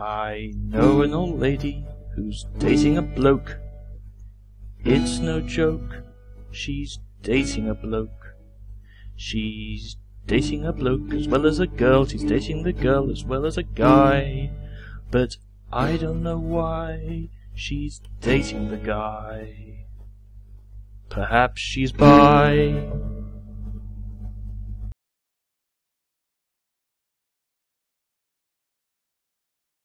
I know an old lady who's dating a bloke. It's no joke, she's dating a bloke. She's dating a bloke as well as a girl, she's dating the girl as well as a guy. But I don't know why she's dating the guy. Perhaps she's bi.